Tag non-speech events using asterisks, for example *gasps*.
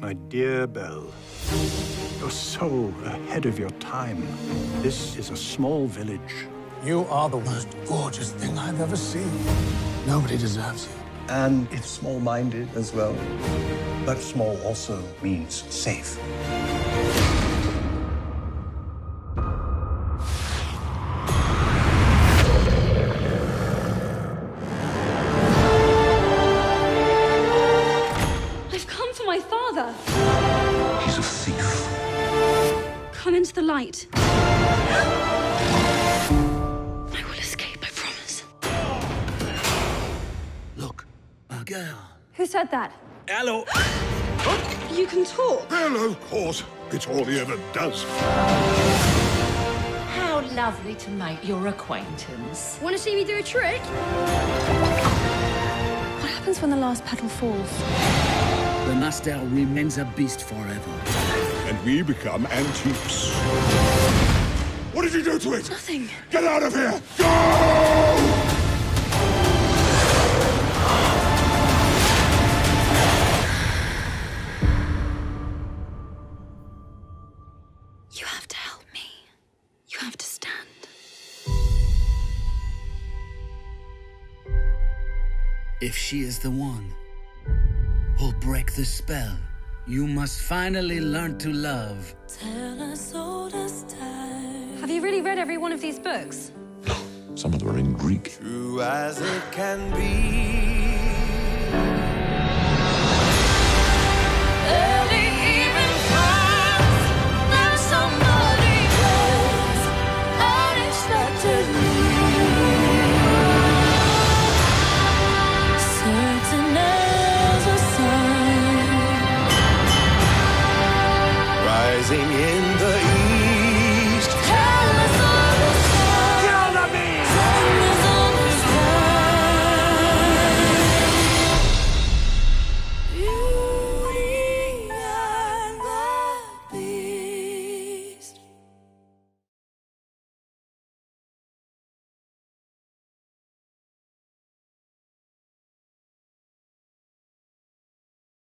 My dear Belle, you're so ahead of your time. This is a small village. You are the most gorgeous thing I've ever seen. Nobody deserves you. And it's small-minded as well. But small also means safe. He's a thief. Come into the light. I will escape, I promise. Look, a girl. Who said that? Hello. *gasps* You can talk. Hello, of course. It's all he ever does. How lovely to make your acquaintance. Want to see me do a trick? What happens when the last petal falls? The Master remains a beast forever. And we become antiques. What did you do to it? Nothing. Get out of here! Go! You have to help me. You have to stand. If she is the one who'll break the spell, you must finally learn to love. Have you really read every one of these books? *gasps* Some of them are in Greek. True as it can be.